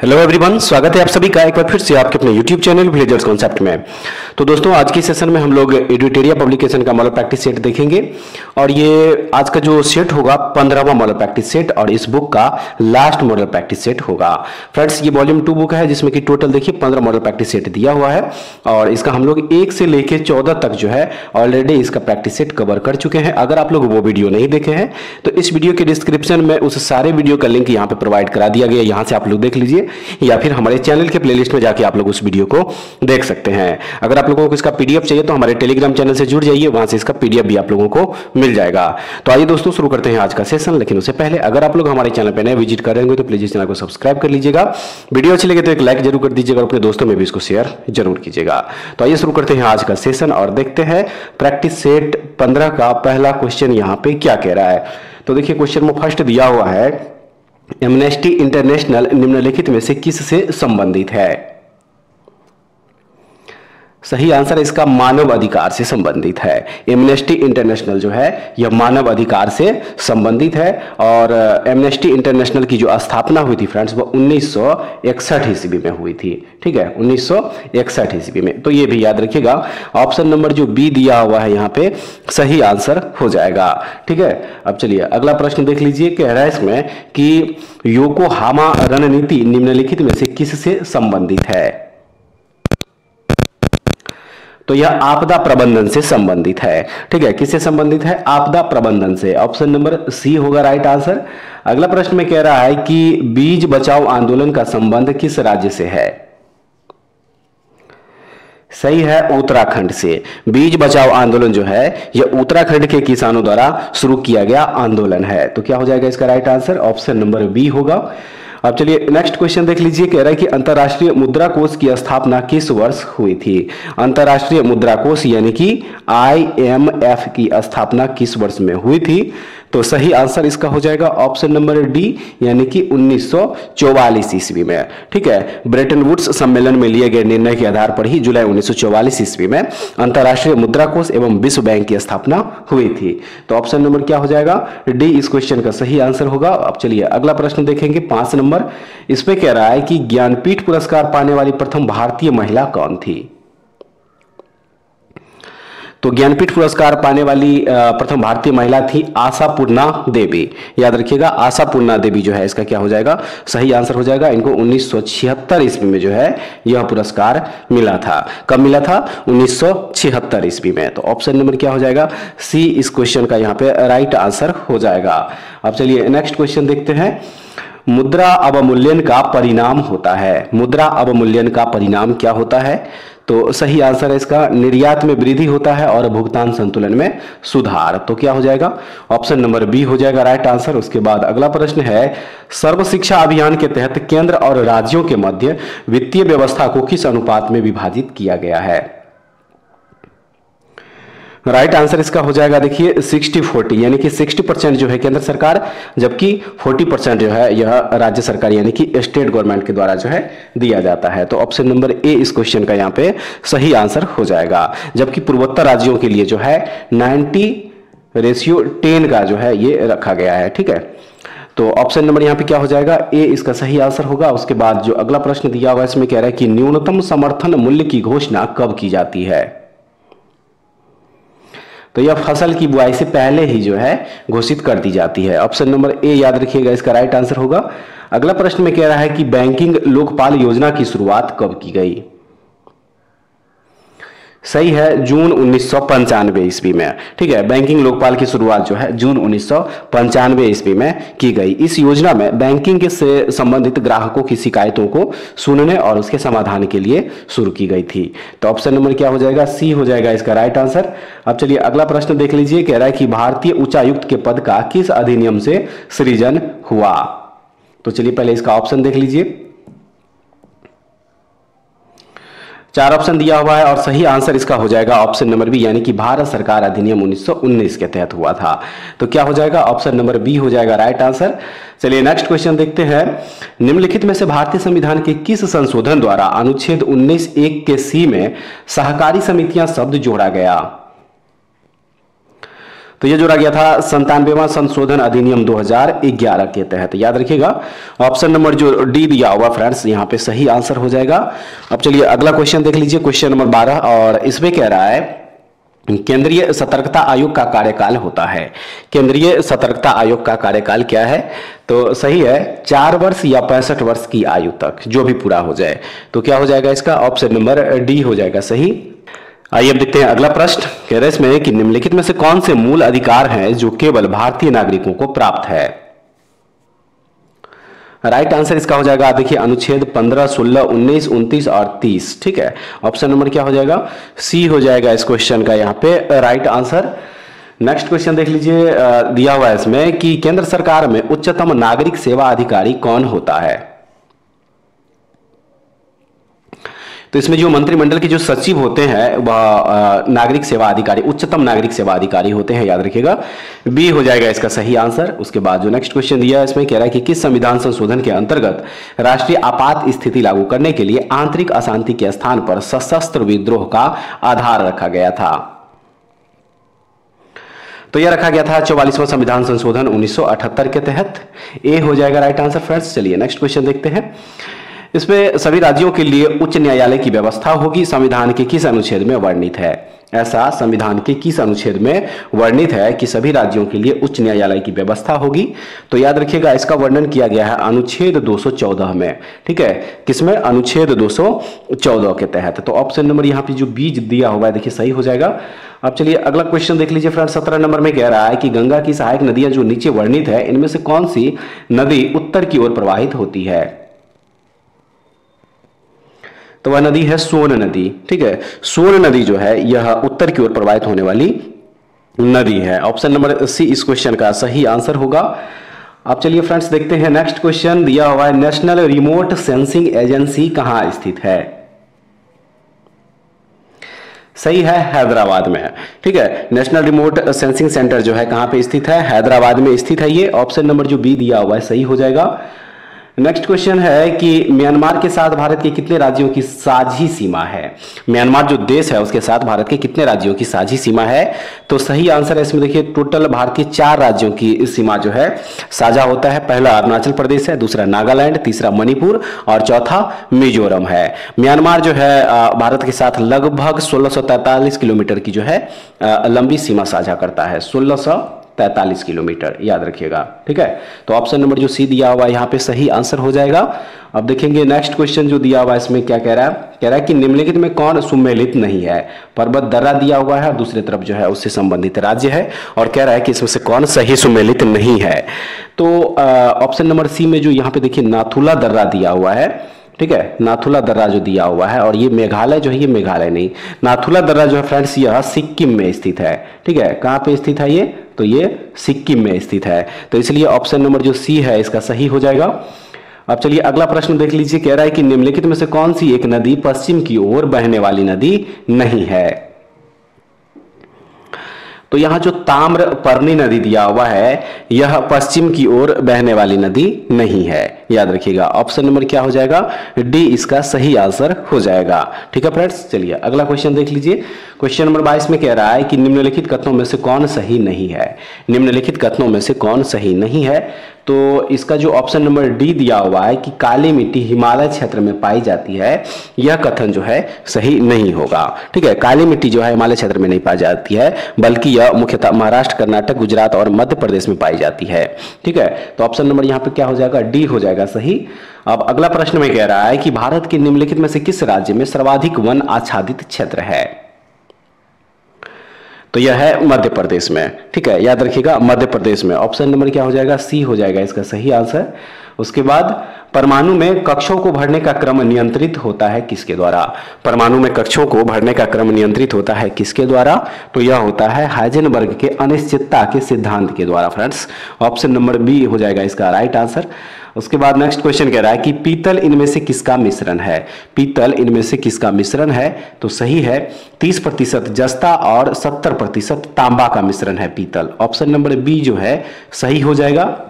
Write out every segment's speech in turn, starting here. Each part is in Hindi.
हेलो एवरीवन स्वागत है आप सभी का एक बार फिर से आपके अपने यूट्यूब चैनल विलेजर्स कॉन्सेप्ट में। तो दोस्तों, आज की सेशन में हम लोग एडिटेरिया पब्लिकेशन का मॉडल प्रैक्टिस सेट देखेंगे और ये आज का जो सेट होगा, पंद्रहवा मॉडल प्रैक्टिस सेट और इस बुक का लास्ट मॉडल प्रैक्टिस सेट होगा। फ्रेंड्स ये वॉल्यूम टू बुक है, जिसमें कि टोटल देखिए पंद्रह मॉडल प्रैक्टिस सेट दिया हुआ है और इसका हम लोग एक से लेकर चौदह तक जो है ऑलरेडी इसका प्रैक्टिस सेट कवर कर चुके हैं। अगर आप लोग वो वीडियो नहीं देखे हैं तो इस वीडियो के डिस्क्रिप्शन में उस सारे वीडियो का लिंक यहाँ पर प्रोवाइड करा दिया गया यहाँ से आप लोग देख लीजिए। या फिर हमारे चैनल के प्लेलिस्ट में जाके आप लोग उस वीडियो को देख सकते हैं। अगर आप लोगों को इसका पीडीएफ चाहिए तो हमारे टेलीग्राम चैनल से जुड़ जाइए, वहाँ से इसका पीडीएफ भी आप लोगों को मिल जाएगा। तो आइए दोस्तों, शुरू करते हैं आज का सेशन लेकिन उससे पहले अगर आप लोग हमारे चैनल पर नए विज़िट कर रहे तो प्लीज़ इस चैनल को सब्सक्राइब कर लीजिएगा। वीडियो अच्छी लगे तो एक लाइक ज़रूर कर दीजिएगा और अपने दोस्तों में भी इसको शेयर ज़रूर कीजिएगा। तो आइए शुरू करते हैं आज का सेशन और देखते हैं प्रैक्टिस सेट पंद्रह का पहला क्वेश्चन यहाँ पे क्या कह रहा है। तो देखिए क्वेश्चन में फ़र्स्ट दिया हुआ है एमनेस्टी इंटरनेशनल निम्नलिखित में से किस से संबंधित है? सही आंसर इसका मानव अधिकार से संबंधित है। एमनेस्टी इंटरनेशनल जो है, यह मानव अधिकार से संबंधित है और एमनेस्टी इंटरनेशनल की जो स्थापना हुई थी फ्रेंड्स वो 1961 ईस्वी में हुई थी। ठीक है? 1961 ईस्वी में। तो ये भी याद रखिएगा। ऑप्शन नंबर जो बी दिया हुआ है यहाँ पे, सही आंसर हो जाएगा। ठीक है? अब चलिए, अगला प्रश्न देख लीजिए। कह रहा है इसमें कि योकोहामा रणनीति निम्नलिखित में से किससे संबंधित है? तो यह आपदा प्रबंधन से संबंधित है। ठीक है, किससे संबंधित है? आपदा प्रबंधन से। ऑप्शन नंबर सी होगा राइट आंसर। अगला प्रश्न में कह रहा है कि बीज बचाओ आंदोलन का संबंध किस राज्य से है? सही है उत्तराखंड से। बीज बचाओ आंदोलन जो है, यह उत्तराखंड के किसानों द्वारा शुरू किया गया आंदोलन है। तो क्या हो जाएगा इसका right answer? Option number B होगा। अब चलिए नेक्स्ट क्वेश्चन देख लीजिए, कह रहा है कि अंतर्राष्ट्रीय मुद्रा कोष की स्थापना किस वर्ष हुई थी? अंतर्राष्ट्रीय मुद्रा कोष यानी कि आईएमएफ की स्थापना किस वर्ष में हुई थी? तो सही आंसर इसका हो जाएगा ऑप्शन नंबर डी, यानी कि 1944 ईस्वी में। ठीक है? ब्रेटन वुड्स सम्मेलन में लिए गए निर्णय के आधार पर ही जुलाई 1944 ईस्वी में अंतरराष्ट्रीय मुद्रा कोष एवं विश्व बैंक की स्थापना हुई थी। तो ऑप्शन नंबर क्या हो जाएगा? डी, इस क्वेश्चन का सही आंसर होगा। अब चलिए अगला प्रश्न देखेंगे, पाँच नंबर। इसमें कह रहा है कि ज्ञानपीठ पुरस्कार पाने वाली प्रथम भारतीय महिला कौन थी? तो ज्ञानपीठ पुरस्कार पाने वाली प्रथम भारतीय महिला थी आशा पूर्णा देवी। याद रखिएगा आशा पूर्णा देवी जो है, इसका क्या हो जाएगा? सही आंसर हो जाएगा, इनको उन्नीस ईस्वी में जो है, यह पुरस्कार मिला था। कब मिला था? उन्नीस ईस्वी में। तो ऑप्शन नंबर क्या हो जाएगा? सी, इस क्वेश्चन का यहाँ पे राइट आंसर हो जाएगा। अब चलिए, नेक्स्ट क्वेश्चन देखते हैं। मुद्रा अवमूल्यन का परिणाम होता है। मुद्रा अवमूल्यन का परिणाम क्या होता है? तो सही आंसर है इसका, निर्यात में वृद्धि होता है और भुगतान संतुलन में सुधार। तो क्या हो जाएगा? ऑप्शन नंबर बी हो जाएगा राइट आंसर। उसके बाद अगला प्रश्न है सर्व शिक्षा अभियान के तहत केंद्र और राज्यों के मध्य वित्तीय व्यवस्था को किस अनुपात में विभाजित किया गया है? राइट right आंसर इसका हो जाएगा, देखिए 60 40 यानी कि 60 परसेंट जो है केंद्र सरकार, जबकि 40 परसेंट जो है यह राज्य सरकार, यानी कि स्टेट गवर्नमेंट के द्वारा जो है दिया जाता है। तो ऑप्शन नंबर ए इस क्वेश्चन का यहाँ पे सही आंसर हो जाएगा। जबकि पूर्वोत्तर राज्यों के लिए जो है 90 रेशियो 10 का जो है ये रखा गया है, ठीक है? तो ऑप्शन नंबर यहाँ पे क्या हो जाएगा? ए इसका सही आंसर होगा। उसके बाद जो अगला प्रश्न दिया हुआ इसमें कह रहा है कि न्यूनतम समर्थन मूल्य की घोषणा कब की जाती है? तो यह फ़सल की बुआई से पहले ही जो है घोषित कर दी जाती है। ऑप्शन नंबर ए याद रखिएगा, इसका राइट आंसर होगा। अगला प्रश्न में कह रहा है कि बैंकिंग लोकपाल योजना की शुरुआत कब की गई? सही है, जून उन्नीस सौ पंचानवे ईस्वी में। ठीक है, बैंकिंग लोकपाल की शुरुआत जो है, जून उन्नीस सौ पंचानवे ईस्वी में की गई। इस योजना में बैंकिंग से संबंधित ग्राहकों की शिकायतों को सुनने और उसके समाधान के लिए शुरू की गई थी। तो ऑप्शन नंबर क्या हो जाएगा? सी हो जाएगा इसका राइट आंसर अब चलिए अगला प्रश्न देख लीजिए, कह रहा है कि भारतीय उच्चायुक्त के पद का किस अधिनियम से सृजन हुआ? तो चलिए पहले इसका ऑप्शन देख लीजिए। चार ऑप्शन दिया हुआ है और सही आंसर इसका हो जाएगा ऑप्शन नंबर बी यानी कि भारत सरकार अधिनियम 1919 के तहत हुआ था। तो क्या हो जाएगा? ऑप्शन नंबर बी हो जाएगा राइट आंसर चलिए नेक्स्ट क्वेश्चन देखते हैं। निम्नलिखित में से भारतीय संविधान के किस संशोधन द्वारा अनुच्छेद उन्नीस एक के सी में सहकारी समितियाँ शब्द जोड़ा गया? तो ये जोड़ा गया था संतानवेवा संशोधन अधिनियम 2011 के तहत। याद रखिएगा ऑप्शन नंबर जो डी दिया हुआ फ्रेंड्स यहाँ पे सही आंसर हो जाएगा। अब चलिए अगला क्वेश्चन देख लीजिए क्वेश्चन नंबर 12 और इसमें कह रहा है, केंद्रीय सतर्कता आयोग का कार्यकाल होता है। केंद्रीय सतर्कता आयोग का कार्यकाल क्या है? तो सही है, चार वर्ष या पैंसठ वर्ष की आयु तक, जो भी पूरा हो जाए। तो क्या हो जाएगा इसका? ऑप्शन नंबर डी हो जाएगा, सही। आइए अब देखते हैं अगला प्रश्न। कह रहे इसमें कि निम्नलिखित में से कौन से मूल अधिकार हैं जो केवल भारतीय नागरिकों को प्राप्त है? राइट right आंसर इसका हो जाएगा देखिए अनुच्छेद 15, 16, 19, 29 और 30 ठीक है? ऑप्शन नंबर क्या हो जाएगा? सी हो जाएगा इस क्वेश्चन का यहाँ पे राइट आंसर नेक्स्ट क्वेश्चन देख लीजिए दिया हुआ है इसमें कि केंद्र सरकार में उच्चतम नागरिक सेवा अधिकारी कौन होता है? तो इसमें जो मंत्रिमंडल के जो सचिव होते हैं, वह नागरिक सेवा अधिकारी, उच्चतम नागरिक सेवा अधिकारी होते हैं, याद रखिएगा। बी हो जाएगा इसका सही आंसर। उसके बाद जो नेक्स्ट क्वेश्चन दिया इसमें कह रहा है कि किस संविधान संशोधन के अंतर्गत राष्ट्रीय आपात स्थिति लागू करने के लिए आंतरिक अशांति के स्थान पर सशस्त्र विद्रोह का आधार रखा गया था? तो यह रखा गया था चौवालीसवां संविधान संशोधन 1978 के तहत। ए हो जाएगा राइट आंसर फ्रेंड्स चलिए नेक्स्ट क्वेश्चन देखते हैं। इसमें सभी राज्यों के लिए उच्च न्यायालय की व्यवस्था होगी। संविधान के किस अनुच्छेद में वर्णित है? ऐसा संविधान के किस अनुच्छेद में वर्णित है कि सभी राज्यों के लिए उच्च न्यायालय की व्यवस्था होगी? तो याद रखिएगा, इसका वर्णन किया गया है अनुच्छेद 214 में। ठीक है? किसमें? अनुच्छेद 214 के तहत। तो ऑप्शन नंबर यहाँ पे जो बीज दिया हुआ है, देखिए सही हो जाएगा। अब चलिए अगला क्वेश्चन देख लीजिए फ्रेंड सत्रह नंबर में कह रहा है कि गंगा की सहायक नदियाँ जो नीचे वर्णित है, इनमें से कौन सी नदी उत्तर की ओर प्रवाहित होती है? तो वह नदी है सोन नदी ठीक है? सोन नदी जो है, यह उत्तर की ओर प्रवाहित होने वाली नदी है। ऑप्शन नंबर सी इस क्वेश्चन का सही आंसर होगा। अब चलिए फ्रेंड्स देखते हैं नेक्स्ट क्वेश्चन दिया हुआ है नेशनल रिमोट सेंसिंग एजेंसी कहाँ स्थित है? सही है, हैदराबाद में ठीक है? नेशनल रिमोट सेंसिंग सेंटर जो है, कहाँ पे स्थित है? हैदराबाद में स्थित है ये। ऑप्शन नंबर जो बी दिया हुआ है, सही हो जाएगा। नेक्स्ट क्वेश्चन है कि म्यांमार के साथ भारत के कितने राज्यों की साझी सीमा है? म्यांमार जो देश है, उसके साथ भारत के कितने राज्यों की साझी सीमा है? तो सही आंसर है इसमें देखिए टोटल भारत के चार राज्यों की सीमा जो है, साझा होता है। पहला अरुणाचल प्रदेश है, दूसरा नागालैंड, तीसरा मणिपुर और चौथा मिजोरम है। म्यांमार जो है भारत के साथ लगभग सोलह किलोमीटर की जो है लंबी सीमा साझा करता है। सोलह तैतालीस किलोमीटर, याद रखिएगा, ठीक है? तो ऑप्शन नंबर जो सी दिया हुआ है, यहाँ पे सही आंसर हो जाएगा। अब देखेंगे नेक्स्ट क्वेश्चन जो दिया हुआ है, इसमें क्या कह रहा है? कह रहा है कि निम्नलिखित में कौन सुमेलित नहीं है? पर्वत दर्रा दिया हुआ है, दूसरी तरफ़ जो है, उससे संबंधित राज्य है, और कह रहा है कि इसमें से कौन सही सुमेलित नहीं है? तो ऑप्शन नंबर सी में जो यहाँ पे देखिए, नाथुला दर्रा दिया हुआ है, ठीक है? नाथुला दर्रा जो दिया हुआ है, और ये मेघालय जो है, ये मेघालय नहीं। नाथुला दर्रा जो है फ्रेंड्स यह सिक्किम में स्थित है, ठीक है? कहाँ पे स्थित है ये? तो ये सिक्किम में स्थित है। तो इसलिए ऑप्शन नंबर जो सी है, इसका सही हो जाएगा। अब चलिए अगला प्रश्न देख लीजिए, कह रहा है कि निम्नलिखित में से कौन सी एक नदी पश्चिम की ओर बहने वाली नदी नहीं है? तो यहाँ जो ताम्र पर्णी नदी दिया हुआ है, यह पश्चिम की ओर बहने वाली नदी नहीं है। याद रखिएगा ऑप्शन नंबर क्या हो जाएगा? डी इसका सही आंसर हो जाएगा। ठीक है फ्रेंड्स चलिए, अगला क्वेश्चन देख लीजिए। क्वेश्चन नंबर बाईस में कह रहा है कि निम्नलिखित कथनों में से कौन सही नहीं है? निम्नलिखित कथनों में से कौन सही नहीं है? तो इसका जो ऑप्शन नंबर डी दिया हुआ है कि काली मिट्टी हिमालय क्षेत्र में पाई जाती है, यह कथन जो है सही नहीं होगा। ठीक है, काली मिट्टी जो है हिमालय क्षेत्र में नहीं पाई जाती है, बल्कि यह मुख्यतः महाराष्ट्र, कर्नाटक, गुजरात और मध्य प्रदेश में पाई जाती है। ठीक है तो ऑप्शन नंबर यहाँ पे क्या हो जाएगा? डी हो जाएगा सही। अब अगला प्रश्न में कह रहा है कि भारत के निम्नलिखित में से किस राज्य में सर्वाधिक वन आच्छादित क्षेत्र है? तो यह है मध्य प्रदेश में। ठीक है, याद रखिएगा मध्य प्रदेश में। ऑप्शन नंबर क्या हो जाएगा? सी हो जाएगा इसका सही आंसर उसके बाद, परमाणु में कक्षों को भरने का क्रम नियंत्रित होता है किसके द्वारा? परमाणु में कक्षों को भरने का क्रम नियंत्रित होता है किसके द्वारा? तो यह होता है हाइजेनबर्ग के अनिश्चितता के सिद्धांत के द्वारा फ्रेंड्स ऑप्शन नंबर बी हो जाएगा इसका राइट आंसर उसके बाद नेक्स्ट क्वेश्चन कह रहा है कि पीतल इनमें से किसका मिश्रण है? पीतल इनमें से किसका मिश्रण है? तो सही है 30 प्रतिशत जस्ता और 70 प्रतिशत तांबा का मिश्रण है पीतल। ऑप्शन नंबर बी जो है, सही हो जाएगा।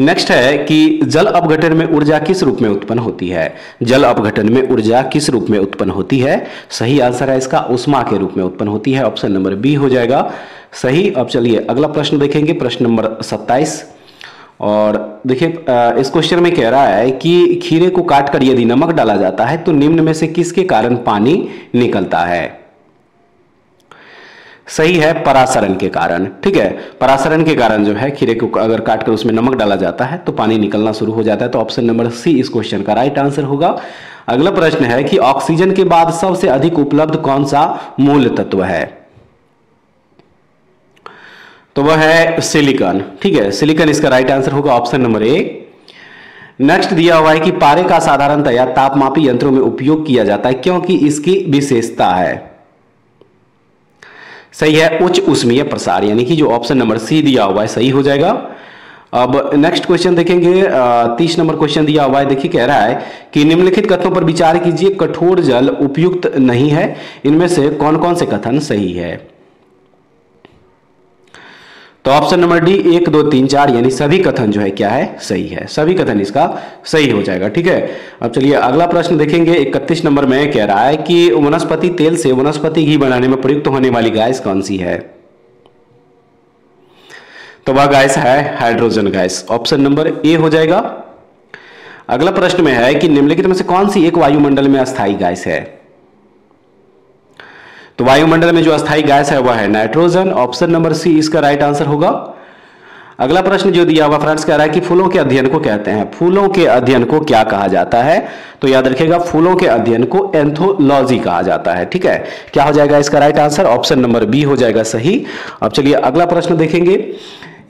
नेक्स्ट है कि जल अपघटन में ऊर्जा किस रूप में उत्पन्न होती है? जल अपघटन में ऊर्जा किस रूप में उत्पन्न होती है? सही आंसर है इसका उष्मा के रूप में उत्पन्न होती है। ऑप्शन नंबर बी हो जाएगा। सही, अब चलिए अगला प्रश्न देखेंगे। प्रश्न नंबर 27 और देखिए इस क्वेश्चन में कह रहा है कि खीरे को काटकर यदि नमक डाला जाता है तो निम्न में से किसके कारण पानी निकलता है? सही है परासरण के कारण। ठीक है परासरण के कारण जो है, खीरे को अगर काटकर उसमें नमक डाला जाता है तो पानी निकलना शुरू हो जाता है। तो ऑप्शन नंबर सी इस क्वेश्चन का राइट आंसर होगा। अगला प्रश्न है कि ऑक्सीजन के बाद सबसे अधिक उपलब्ध कौन सा मूल तत्व है? तो वह है सिलिकॉन। ठीक है, सिलिकॉन इसका राइट आंसर होगा ऑप्शन नंबर ए नेक्स्ट दिया हुआ है कि पारे का साधारणतया तापमापी यंत्रों में उपयोग किया जाता है क्योंकि इसकी विशेषता है। सही है, उच्च उष्मीय प्रसार, यानी कि जो ऑप्शन नंबर सी दिया हुआ है, सही हो जाएगा। अब नेक्स्ट क्वेश्चन देखेंगे। तीस नंबर क्वेश्चन दिया हुआ है। देखिए, कह रहा है कि निम्नलिखित कथनों पर विचार कीजिए, कठोर जल उपयुक्त नहीं है। इनमें से कौन कौन से कथन सही है? तो ऑप्शन नंबर डी एक, दो, तीन, चार, यानी सभी कथन जो है क्या है? सही है। सभी कथन इसका सही हो जाएगा, ठीक है? अब चलिए, अगला प्रश्न देखेंगे। इकतीस नंबर में कह रहा है कि वनस्पति तेल से वनस्पति घी बनाने में प्रयुक्त होने वाली गैस कौन सी है? तो वह गैस है hydrogen gas. Option number A हो जाएगा। अगला प्रश्न में है कि निम्नलिखित में से कौन सी एक वायुमंडल में अस्थायी गैस है? तो वायुमंडल में जो अस्थायी गैस है, वह है नाइट्रोजन। ऑप्शन नंबर सी, इसका राइट आंसर होगा। अगला प्रश्न जो दिया हुआ फ्रेंड्स, कह रहा है कि फूलों के अध्ययन को कहते हैं। फूलों के अध्ययन को क्या कहा जाता है? तो याद रखिएगा, फूलों के अध्ययन को एंथोलॉजी कहा जाता है, ठीक है? क्या हो जाएगा इसका right answer option number B हो जाएगा सही। अब चलिए अगला प्रश्न देखेंगे।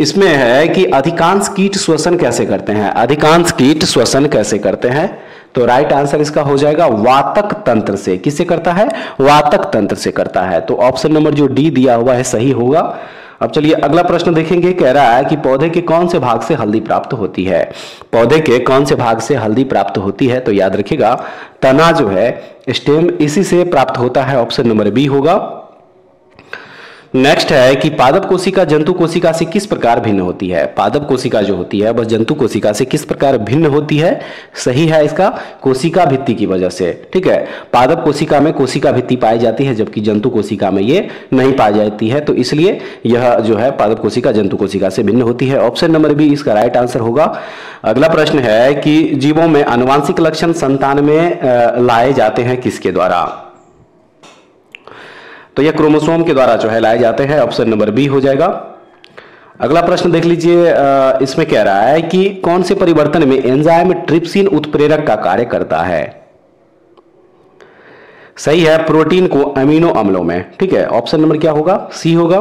इसमें है कि अधिकांश कीट श्वसन कैसे करते हैं? अधिकांश कीट श्वसन कैसे करते हैं? तो राइट आंसर इसका हो जाएगा वातक तंत्र से। किससे करता है? वातक तंत्र से करता है। तो ऑप्शन नंबर जो डी दिया हुआ है, सही होगा। अब चलिए अगला प्रश्न देखेंगे। कह रहा है कि पौधे के कौन से भाग से हल्दी प्राप्त होती है? पौधे के कौन से भाग से हल्दी प्राप्त होती है? तो याद रखिएगा, तना जो है स्टेम इसी से प्राप्त होता है। ऑप्शन नंबर बी होगा। नेक्स्ट है कि पादप कोशिका जंतु कोशिका से किस प्रकार भिन्न होती है? पादप कोशिका जो होती है, वह जंतु कोशिका से किस प्रकार भिन्न होती है? सही है इसका कोशिका भित्ति की वजह से, ठीक है? पादप कोशिका में कोशिका भित्ति पाई जाती है, जबकि जंतु कोशिका में ये नहीं पाई जाती है। तो इसलिए यह जो है पादप कोशिका जंतु कोशिका से भिन्न होती है। ऑप्शन नंबर बी इसका राइट आंसर होगा। अगला प्रश्न है कि जीवों में अनुवांशिक लक्षण संतान में लाए जाते हैं किसके द्वारा? तो यह क्रोमोसोम के द्वारा जो है लाए जाते हैं। ऑप्शन नंबर बी हो जाएगा। अगला प्रश्न देख लीजिए इसमें कह रहा है कि कौन से परिवर्तन में एंजाइम ट्रिप्सिन उत्प्रेरक का कार्य करता है? सही है, प्रोटीन को अमीनो अम्लों में, ठीक है? ऑप्शन नंबर क्या होगा? सी होगा।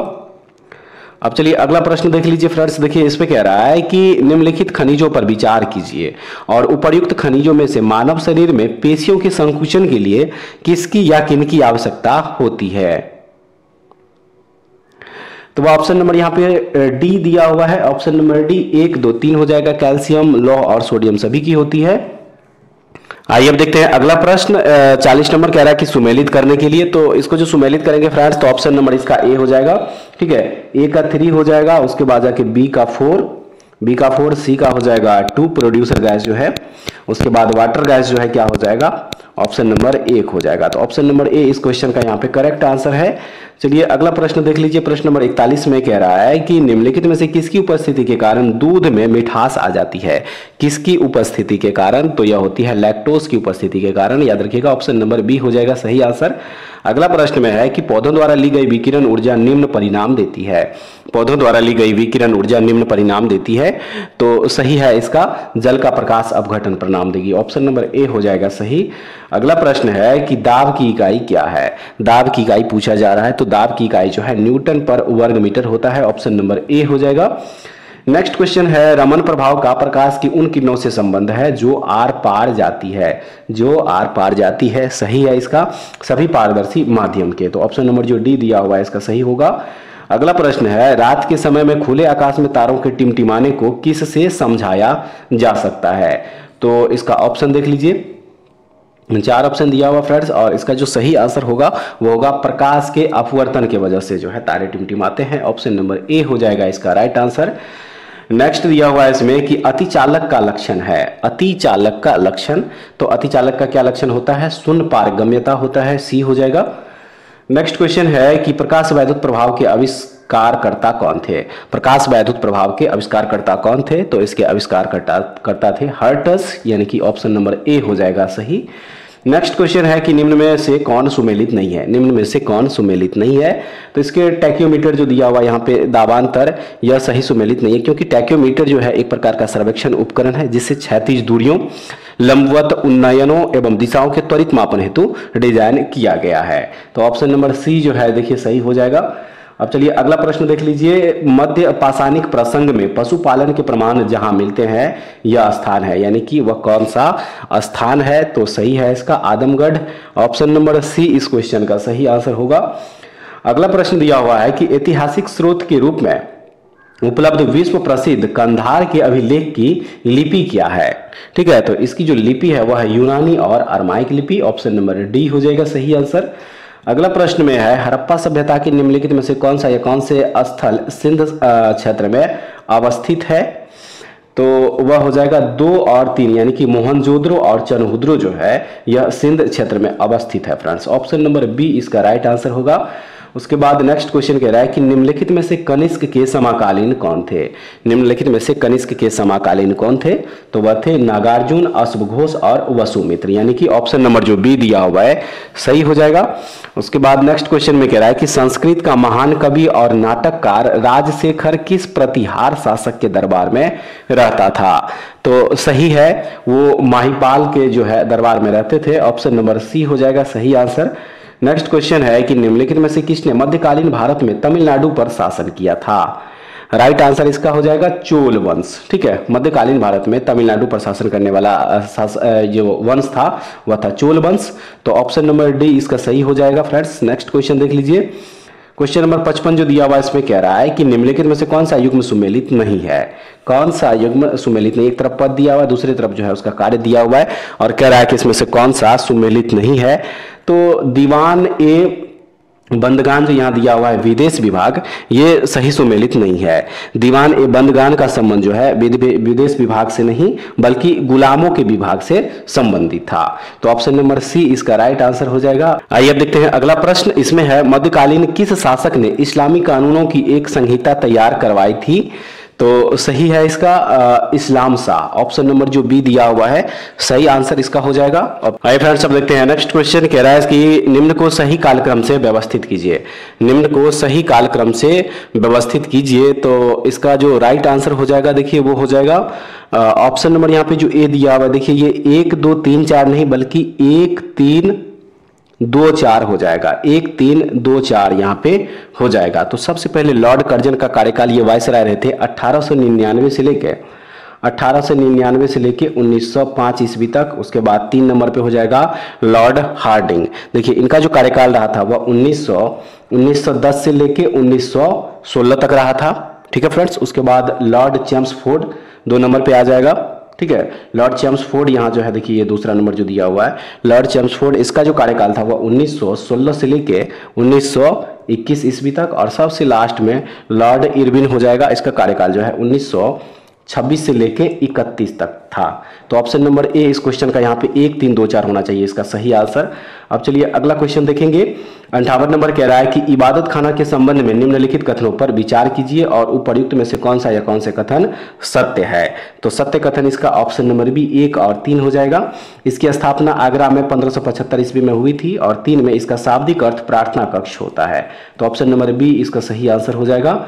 अब चलिए अगला प्रश्न देख लीजिए फ्रेंड्स। देखिए इसमें कह रहा है कि निम्नलिखित खनिजों पर विचार कीजिए और उपर्युक्त खनिजों में से मानव शरीर में पेशियों के संकुचन के लिए किसकी या किन की आवश्यकता होती है? तो वह ऑप्शन नंबर यहाँ पे डी दिया हुआ है। ऑप्शन नंबर डी, एक दो तीन हो जाएगा। कैल्शियम लौ और सोडियम सभी की होती है। आइए अब देखते हैं अगला प्रश्न चालीस नंबर कह रहा है कि सुमेलित करने के लिए तो इसको जो सुमेलित करेंगे फ्रेंड्स तो ऑप्शन नंबर इसका ए हो जाएगा, ठीक है? ए का थ्री हो जाएगा, उसके बाद जाके बी का फोर बी का फोर सी का हो जाएगा टू प्रोड्यूसर गैस जो है, उसके बाद वाटर गैस जो है, क्या हो जाएगा? ऑप्शन नंबर एक हो जाएगा। तो ऑप्शन नंबर ए इस क्वेश्चन का यहाँ पे करेक्ट आंसर है। चलिए अगला प्रश्न देख लीजिए। प्रश्न नंबर इकतालीस में कह रहा है कि निम्नलिखित में से किसकी उपस्थिति के कारण दूध में मिठास आ जाती है? किसकी उपस्थिति के कारण? तो यह होती है लैक्टोज की उपस्थिति के कारण। याद रखिएगा, ऑप्शन नंबर बी हो जाएगा सही आंसर। अगला प्रश्न में है कि पौधों द्वारा ली गई विकिरण ऊर्जा निम्न परिणाम देती है। पौधों द्वारा ली गई विकिरण ऊर्जा निम्न परिणाम देती है। तो सही है इसका। जल का प्रकाश अपघटन परिणाम देगी। ऑप्शन नंबर ए हो जाएगा सही। अगला प्रश्न है कि दाब की इकाई क्या है? दाब की इकाई पूछा जा रहा है तो दाब की इकाई जो है न्यूटन पर वर्ग मीटर होता है, ऑप्शन नंबर ए हो जाएगा। नेक्स्ट क्वेश्चन है, रमन प्रभाव का प्रकाश की उन किरणों से संबंध है जो आर पार जाती है। जो आर पार जाती है, सही है इसका? सभी पारदर्शी माध्यम के। तो ऑप्शन नंबर जो डी दिया हुआ है, इसका सही होगा। अगला प्रश्न है, रात के समय में खुले आकाश में तारों के टिमटिमाने को किस से समझाया जा सकता है? तो इसका ऑप्शन देख लीजिए। चार ऑप्शन दिया हुआ फ्रेंड्स और इसका जो सही आंसर होगा, वो होगा प्रकाश के अपवर्तन के वजह से जो है तारे टिमटिमाते हैं। ऑप्शन नंबर ए हो जाएगा इसका राइट आंसर नेक्स्ट दिया हुआ है इसमें कि अति चालक का लक्षण है। अति चालक का लक्षण तो अति चालक का क्या लक्षण होता है? शून्य पारगम्यता होता है सी हो जाएगा। नेक्स्ट क्वेश्चन है कि प्रकाश वैद्युत प्रभाव के आविष्कारकर्ता कौन थे? प्रकाश वैद्युत प्रभाव के आविष्कारकर्ता कौन थे? तो इसके आविष्कारकर्ता, करता थे हर्टस, यानी कि ऑप्शन नंबर ए हो जाएगा सही। नेक्स्ट क्वेश्चन है कि निम्न में से कौन सुमेलित नहीं है? निम्न में से कौन सुमेलित नहीं है? तो इसके टैक्योमीटर जो दिया हुआ यहाँ पे दाबांतर यह सही सुमेलित नहीं है, क्योंकि टैक्योमीटर जो है एक प्रकार का सर्वेक्षण उपकरण है, जिससे क्षैतिज दूरियों, लंबवत उन्नयनों एवं दिशाओं के त्वरित मापन हेतु डिज़ाइन किया गया है। तो ऑप्शन नंबर सी जो है, देखिए सही हो जाएगा। अब चलिए अगला प्रश्न देख लीजिए। मध्य पाषाणिक प्रसंग में पशुपालन के प्रमाण जहाँ मिलते हैं, यह स्थान है। यानी कि वह कौन सा स्थान है? तो सही है इसका आदमगढ़। ऑप्शन नंबर सी इस क्वेश्चन का सही आंसर होगा। अगला प्रश्न दिया हुआ है कि ऐतिहासिक स्रोत के रूप में उपलब्ध विश्व प्रसिद्ध कंधार के अभिलेख की लिपि क्या है? ठीक है तो इसकी जो लिपि है, वह है यूनानी और अरमाइक लिपि। ऑप्शन नंबर डी हो जाएगा सही आंसर। अगला प्रश्न में है, हरप्पा सभ्यता के निम्नलिखित में से कौन सा या कौन से स्थल सिंध क्षेत्र में अवस्थित है? तो वह हो जाएगा दो और तीन, यानी कि मोहनजोद्रो और चनहुद्रो जो है, यह सिंध क्षेत्र में अवस्थित है फ्रेंड्स। ऑप्शन नंबर बी, इसका राइट आंसर होगा। उसके बाद नेक्स्ट क्वेश्चन कह रहा है कि निम्नलिखित में से कनिष्क के समाकालीन कौन थे? निम्नलिखित में से कनिष्क के समाकालीन कौन थे? तो वह थे नागार्जुन अश्वघोष और वसुमित्र। यानी कि ऑप्शन नंबर जो बी दिया हुआ है, सही हो जाएगा। उसके बाद नेक्स्ट क्वेश्चन में कह रहा है कि संस्कृत का महान कवि और नाटककार राजशेखर किस प्रतिहार शासक के दरबार में रहता था? तो सही है, वो माहीपाल के जो है दरबार में रहते थे। ऑप्शन नंबर सी हो जाएगा, सही आंसर नेक्स्ट क्वेश्चन है कि निम्नलिखित में से किसने मध्यकालीन भारत में तमिलनाडु पर शासन किया था? राइट आंसर इसका हो जाएगा चोल वंश। ठीक है, मध्यकालीन भारत में तमिलनाडु पर शासन करने वाला जो वंश था, वह था चोल वंश। तो ऑप्शन नंबर डी इसका सही हो जाएगा फ्रेंड्स नेक्स्ट क्वेश्चन देख लीजिए। क्वेश्चन नंबर पचपन जो दिया हुआ है इसमें कह रहा है कि निम्नलिखित में से कौन सा युग्म सुमेलित नहीं है? कौन सा युग्म सुमेलित नहीं? एक तरफ़ पद दिया हुआ है, दूसरी तरफ़ जो है उसका कार्य दिया हुआ है और कह रहा है कि इसमें से कौन सा सुमेलित नहीं है। तो दीवान ए बंदगान जो यहाँ दिया हुआ है विदेश विभाग, ये सही सुमेलित नहीं है। दीवान ए बंदगान का संबंध जो है विदेश विभाग से नहीं, बल्कि गुलामों के विभाग से संबंधित था। तो ऑप्शन नंबर सी इसका राइट आंसर हो जाएगा। आइए अब देखते हैं अगला प्रश्न। इसमें है, मध्यकालीन किस शासक ने इस्लामी कानूनों की एक संहिता तैयार करवाई थी? तो सही है इसका इस्लाम सा। ऑप्शन नंबर जो बी दिया हुआ है, सही आंसर इसका हो जाएगा। आइए फ्रेंड्स अब देखते हैं नेक्स्ट क्वेश्चन कह रहा है कि निम्न को सही कालक्रम से व्यवस्थित कीजिए। निम्न को सही कालक्रम से व्यवस्थित कीजिए तो इसका जो राइट आंसर हो जाएगा, देखिए वो हो जाएगा। ऑप्शन नंबर यहाँ पे जो ए दिया हुआ है, देखिए ये एक, दो, तीन, चार नहीं, बल्कि एक, तीन दो चार हो जाएगा। एक, तीन, दो, चार यहाँ पे हो जाएगा। तो सबसे पहले लॉर्ड कर्जन का कार्यकाल ये वायस राय रहे थे अट्ठारह से लेके अट्ठारह से लेके 1905 ईस्वी तक। उसके बाद तीन नंबर पे हो जाएगा लॉर्ड हार्डिंग। देखिए, इनका जो कार्यकाल रहा था वह 1900 1910 से लेके 1916 तक रहा था। ठीक है फ्रेंड्स, उसके बाद लॉर्ड चेम्सफोर्ड दो नंबर पे आ जाएगा। ठीक है? लॉर्ड चैम्सफोर्ड यहाँ जो है, देखिए ये दूसरा नंबर जो दिया हुआ है। लॉर्ड चैम्सफोर्ड इसका जो कार्यकाल था वह 1916 से लेके 1921 ईस्वी तक, और सबसे लास्ट में लॉर्ड इरविन हो जाएगा। इसका कार्यकाल जो है 1926 से लेके 31 तक था। तो ऑप्शन नंबर ए इस क्वेश्चन का यहाँ पे एक तीन दो चार होना चाहिए इसका सही आंसर अब चलिए अगला क्वेश्चन देखेंगे। अंठावन नंबर कह रहा है कि इबादत खाना के संबंध में निम्नलिखित कथनों पर विचार कीजिए और उपरयुक्त में से कौन सा या कौन से कथन सत्य है। तो सत्य कथन इसका ऑप्शन नंबर भी एक और तीन हो जाएगा। इसकी स्थापना आगरा में पंद्रह ईस्वी में हुई थी और तीन में इसका शाब्दिक अर्थ प्रार्थना कक्ष होता है। तो ऑप्शन नंबर बी इसका सही आंसर हो जाएगा।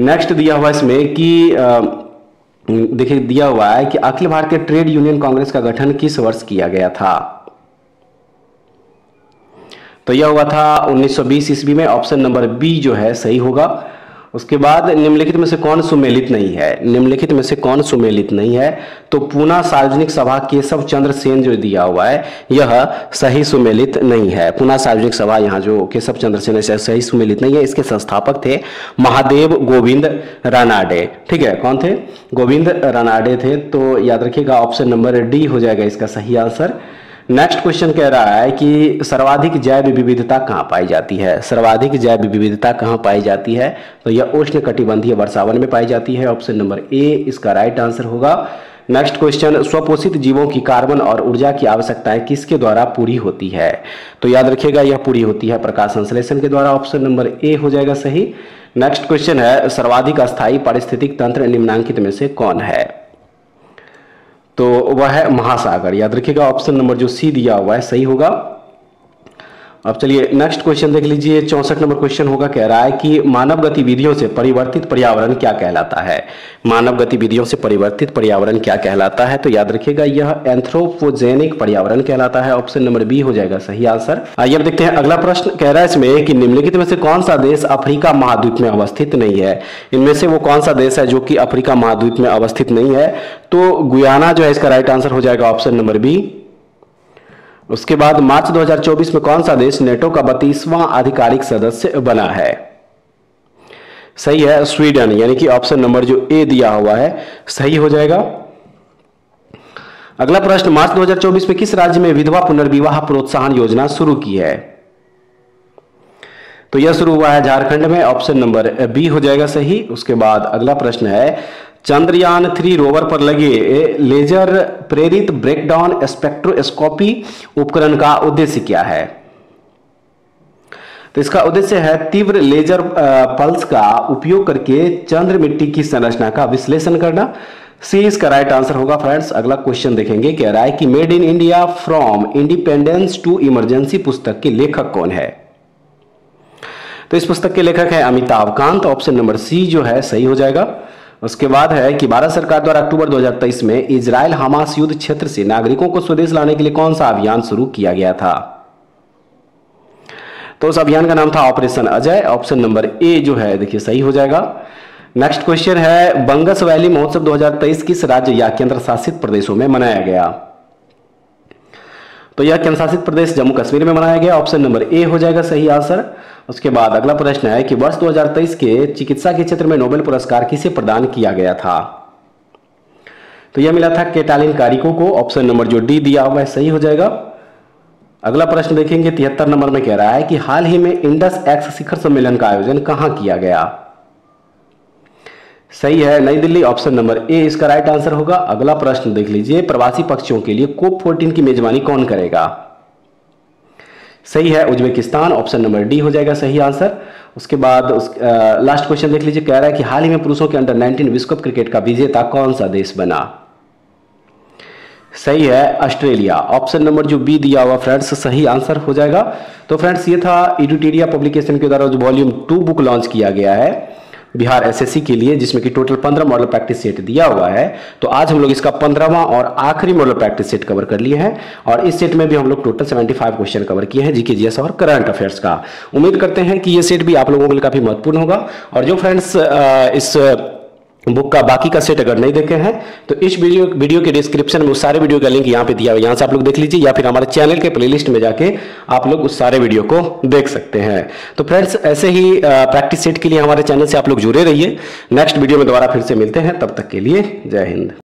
नेक्स्ट दिया हुआ इसमें कि देखिए, दिया हुआ है कि अखिल भारतीय ट्रेड यूनियन कांग्रेस का गठन किस वर्ष किया गया था? तो यह हुआ था 1920 ईस्वी में, ऑप्शन नंबर बी जो है सही होगा। उसके बाद निम्नलिखित में से कौन सुमेलित नहीं है? निम्नलिखित में से कौन सुमेलित नहीं है? तो पूना सार्वजनिक सभा केशव चंद्र सेन जो दिया हुआ है, यह सही सुमेलित नहीं है। पूना सार्वजनिक सभा, यहाँ जो केशव चंद्र सेन है सही सुमेलित नहीं है। इसके संस्थापक थे महादेव गोविंद रानाडे। ठीक है, कौन थे? गोविंद रानाडे थे। तो याद रखिएगा ऑप्शन नंबर डी हो जाएगा इसका सही आंसर नेक्स्ट क्वेश्चन कह रहा है कि सर्वाधिक जैव विविधता कहाँ पाई जाती है? सर्वाधिक जैव विविधता कहाँ पाई जाती है? तो यह उष्ण कटिबंधीय वर्षावन में पाई जाती है। ऑप्शन नंबर ए इसका राइट आंसर होगा। नेक्स्ट क्वेश्चन स्वपोषित जीवों की कार्बन और ऊर्जा की आवश्यकताएँ किसके द्वारा पूरी होती है? तो याद रखिएगा, यह पूरी होती है प्रकाश संश्लेषण के द्वारा। ऑप्शन नंबर ए हो जाएगा सही। नेक्स्ट क्वेश्चन है, सर्वाधिक अस्थायी पारिस्थितिक तंत्र निम्नांकित में से कौन है? तो वह है महासागर। याद रखिएगा ऑप्शन नंबर जो सी दिया हुआ है, सही होगा। अब चलिए नेक्स्ट क्वेश्चन देख लीजिए, चौसठ नंबर क्वेश्चन होगा, कह रहा है कि मानव गतिविधियों से परिवर्तित पर्यावरण क्या कहलाता है? मानव गतिविधियों से परिवर्तित पर्यावरण क्या कहलाता है? तो याद रखिएगा, यह एंथ्रोपोजेनिक पर्यावरण कहलाता है। ऑप्शन नंबर बी हो जाएगा सही आंसर आइए अब देखते हैं, अगला प्रश्न कह रहा है इसमें कि निम्नलिखित में से कौन सा देश अफ्रीका महाद्वीप में अवस्थित नहीं है? इनमें से वो कौन सा देश है जो कि अफ्रीका महाद्वीप में अवस्थित नहीं है? तो गुयाना जो है, इसका राइट आंसर हो जाएगा ऑप्शन नंबर बी उसके बाद मार्च 2024 में कौन सा देश नेटो का बत्तीसवां आधिकारिक सदस्य बना है? सही है, स्वीडन, यानी कि ऑप्शन नंबर जो ए दिया हुआ है, सही हो जाएगा। अगला प्रश्न, मार्च 2024 में किस राज्य में विधवा पुनर्विवाह प्रोत्साहन योजना शुरू की है? तो यह शुरू हुआ है झारखंड में, ऑप्शन नंबर बी हो जाएगा सही। उसके बाद अगला प्रश्न है चंद्रयान थ्री रोवर पर लगे लेजर प्रेरित ब्रेकडाउन स्पेक्ट्रोस्कोपी उपकरण का उद्देश्य क्या है? तो इसका उद्देश्य है तीव्र लेजर पल्स का उपयोग करके चंद्र मिट्टी की संरचना का विश्लेषण करना। सी, इसका राइट आंसर होगा फ्रेंड्स अगला क्वेश्चन देखेंगे कह रहा है कि made in India from independence to emergency पुस्तक के लेखक कौन है? तो इस पुस्तक के लेखक है Amitabh Kant. Option number C जो है, सही हो जाएगा। उसके बाद है कि भारत सरकार द्वारा अक्टूबर 2023 में इजराइल हमास युद्ध क्षेत्र से नागरिकों को स्वदेश लाने के लिए कौन सा अभियान शुरू किया गया था? तो उस अभियान का नाम था operation Ajay. Option number A जो है, देखिए, सही हो जाएगा। नेक्स्ट क्वेश्चन है, बंगस वैली महोत्सव 2023 किस राज्य या केंद्र शासित प्रदेशों में मनाया गया? तो यह केंद्र शासित प्रदेश जम्मू कश्मीर में मनाया गया। ऑप्शन नंबर ए हो जाएगा सही आंसर। उसके बाद अगला प्रश्न है कि वर्ष 2023 के चिकित्सा के क्षेत्र में नोबेल पुरस्कार किसे प्रदान किया गया था? तो यह मिला था केटालिन कारिको को। ऑप्शन नंबर जो डी दिया हुआ है सही हो जाएगा। अगला प्रश्न देखेंगे। तिहत्तर नंबर में कह रहा है कि हाल ही में इंडस एक्स शिखर सम्मेलन का आयोजन कहाँ किया गया? सही है नई दिल्ली ऑप्शन नंबर ए इसका राइट आंसर होगा। अगला प्रश्न देख लीजिए प्रवासी पक्षियों के लिए कोप फोर्टीन की मेजबानी कौन करेगा? सही है उज्बेकिस्तान ऑप्शन नंबर डी हो जाएगा सही आंसर उसके बाद उस आ, लास्ट क्वेश्चन देख लीजिए कह रहा है कि हाल ही में पुरुषों के अंडर 19 विश्व कप क्रिकेट का विजेता कौन सा देश बना? सही है ऑस्ट्रेलिया। ऑप्शन नंबर जो बी दिया हुआ फ्रेंड्स सही आंसर हो जाएगा। तो फ्रेंड्स ये था इडुटेरिया पब्लिकेशन के द्वारा जो वॉल्यूम टू बुक लॉन्च किया गया है। बिहार एसएससी के लिए, जिसमें कि टोटल पंद्रह मॉडल प्रैक्टिस सेट दिया हुआ है। तो आज हम लोग इसका पंद्रहवा और आखिरी मॉडल प्रैक्टिस सेट कवर कर लिए हैं और इस सेट में भी हम लोग टोटल 75 क्वेश्चन कवर किए हैं जीके जीएस और करंट अफेयर्स का। उम्मीद करते हैं कि ये सेट भी आप लोगों के लिए काफ़ी महत्वपूर्ण होगा। और जो फ्रेंड्स इस बुक का बाकी का सेट अगर नहीं देखे हैं तो इस वीडियो वीडियो के डिस्क्रिप्शन में उस सारे वीडियो का लिंक यहाँ पे दिया हुआ है। यहाँ से आप लोग देख लीजिए या फिर हमारे चैनल के प्लेलिस्ट में जाके आप लोग उस सारे वीडियो को देख सकते हैं। तो फ्रेंड्स ऐसे ही प्रैक्टिस सेट के लिए हमारे चैनल से आप लोग जुड़े रहिए। नेक्स्ट वीडियो में दोबारा फिर से मिलते हैं। तब तक के लिए जय हिंद।